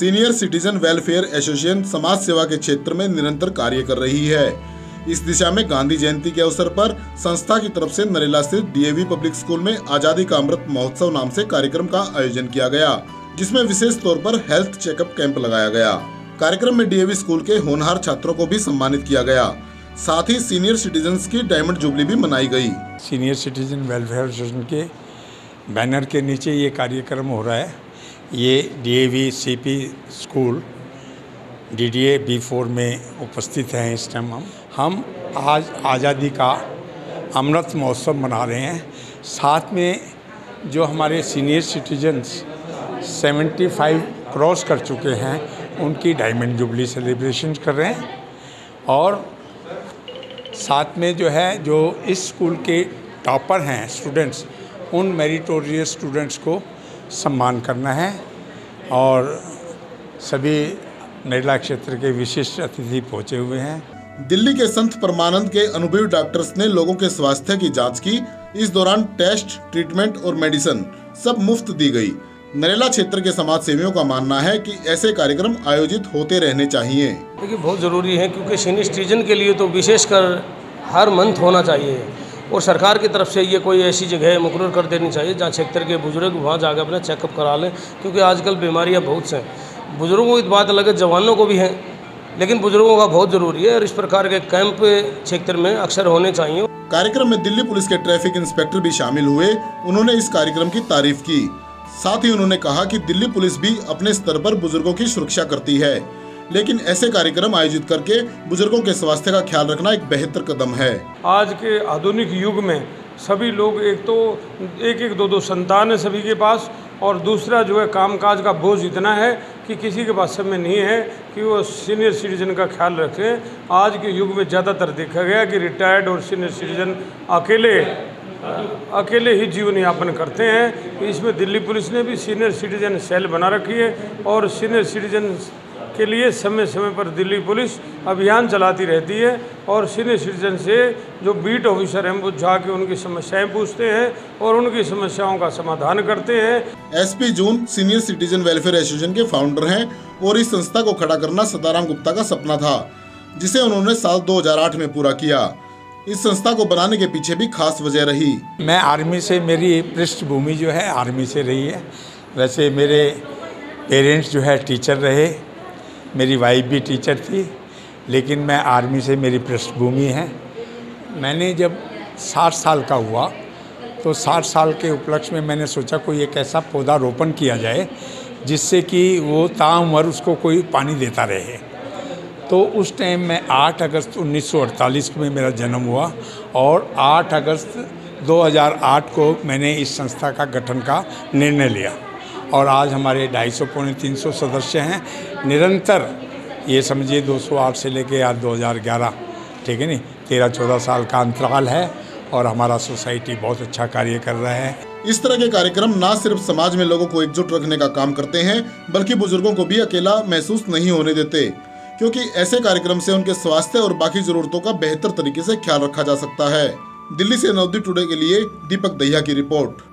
Senior citizen welfare association समाज सेवा के क्षेत्र में निरंतर कार्य कर रही है। इस दिशा में गांधी जयंती के अवसर पर संस्था की तरफ़ से नरेला स्थित डीएवी पब्लिक स्कूल में आज़ादी का अमृत महोत्सव नाम से कार्यक्रम का आयोजन किया गया, जिसमें विशेष तौर पर हेल्थ चेकअप कैंप लगाया गया। कार्यक्रम में डीएवी स्कूल के होनहार छात्रों को भी सम्मानित किया गया। साथ ही सीनियर सिटीजन की डायमंड जुबली भी मनाई गई। सीनियर सिटीजन वेलफेयर एसोसिएशन के बैनर के नीचे ये कार्यक्रम हो रहा है। ये DAV CP school DDA B four में उपस्थित हैं इस टाइम हम। हम आज आज़ादी का अमृत महोत्सव मना रहे हैं। साथ में जो हमारे सीनियर सिटीजन्स 75 क्रॉस कर चुके हैं, उनकी डायमंड जुबली सेलिब्रेशन कर रहे हैं। और साथ में जो है, जो इस स्कूल के टॉपर हैं स्टूडेंट्स उन मेरिटोरियस स्टूडेंट्स को सम्मान करना है और सभी नरेला क्षेत्र के विशिष्ट अतिथि पहुँचे हुए हैं। दिल्ली के संत परमानंद के अनुभवी डॉक्टर्स ने लोगों के स्वास्थ्य की जाँच की। इस दौरान टेस्ट ट्रीटमेंट और मेडिसिन सब मुफ़्त दी गई। नरेला क्षेत्र के समाज सेवियों का मानना है कि ऐसे कार्यक्रम आयोजित होते रहने चाहिए। देखिए बहुत ज़रूरी है क्योंकि सीनियर सिटीजन के लिए तो विशेषकर हर मंथ होना चाहिए। और सरकार की तरफ़ से ये कोई ऐसी जगह मुकर कर देनी चाहिए जहाँ क्षेत्र के बुज़ुर्ग वहाँ जाकर अपना चेकअप करा लें, क्योंकि आजकल बीमारियाँ बहुत से हैं। बुज़ुर्गों की बात अलग है, जवानों को भी हैं, लेकिन बुज़ुर्गों का बहुत ज़रूरी है और इस प्रकार के कैंप क्षेत्र में अक्सर होने चाहिए। कार्यक्रम में दिल्ली पुलिस के ट्रैफ़िक इंस्पेक्टर भी शामिल हुए, उन्होंने इस कार्यक्रम की तारीफ़ की। साथ ही उन्होंने कहा कि दिल्ली पुलिस भी अपने स्तर पर बुज़ुर्गों की सुरक्षा करती है। लेकिन ऐसे कार्यक्रम आयोजित करके बुज़ुर्गों के स्वास्थ्य का ख्याल रखना एक बेहतर कदम है। आज के आधुनिक युग में सभी लोग एक तो एक एक दो दो संतान है सभी के पास और दूसरा जो है कामकाज का बोझ इतना है कि किसी के पास समय नहीं है कि वो सीनियर सिटीजन का ख्याल रखें। आज के युग में ज़्यादातर देखा गया कि रिटायर्ड और सीनियर सिटीजन अकेले अकेले ही जीवन यापन करते हैं। इसमें दिल्ली पुलिस ने भी सीनियर सिटीजन सेल बना रखी है और सीनियर सिटीजन के लिए समय समय पर दिल्ली पुलिस अभियान चलाती रहती है और सीनियर सिटीजन से जो बीट ऑफिसर हैं वो जाके उनकी समस्याएँ पूछते हैं और उनकी समस्याओं का समाधान करते हैं। एसपी जून सीनियर सिटीजन वेलफेयर एसोसिएशन के फाउंडर हैं और इस संस्था को खड़ा करना सदाराम गुप्ता का सपना था जिसे उन्होंने साल 2008 में पूरा किया। इस संस्था को बनाने के पीछे भी खास वजह रही। मैं आर्मी से मेरी पृष्ठभूमि जो है आर्मी से रही है। वैसे मेरे पेरेंट्स जो है टीचर रहे। मेरी वाइफ भी टीचर थी, लेकिन मैं आर्मी से मेरी पृष्ठभूमि है। मैंने जब साठ साल का हुआ तो साठ साल के उपलक्ष्य में मैंने सोचा कोई एक ऐसा पौधा रोपण किया जाए, जिससे कि वो ताउम्र उसको कोई पानी देता रहे। तो उस टाइम में 8 अगस्त 1948 में मेरा जन्म हुआ और 8 अगस्त 2008 को मैंने इस संस्था का गठन का निर्णय लिया। और आज हमारे ढाई सौ पौने तीन सौ सदस्य हैं। निरंतर, ये समझिए 208 से लेके आज 2011 ठीक है नहीं तेरह चौदह साल का अंतराल है और हमारा सोसाइटी बहुत अच्छा कार्य कर रहा है। इस तरह के कार्यक्रम न सिर्फ़ समाज में लोगों को एकजुट रखने का काम करते हैं, बल्कि बुज़ुर्गों को भी अकेला महसूस नहीं होने देते, क्योंकि ऐसे कार्यक्रम से उनके स्वास्थ्य और बाकी जरूरतों का बेहतर तरीके से ख्याल रखा जा सकता है। दिल्ली से नवदीप टुडे के लिए दीपक दहिया की रिपोर्ट।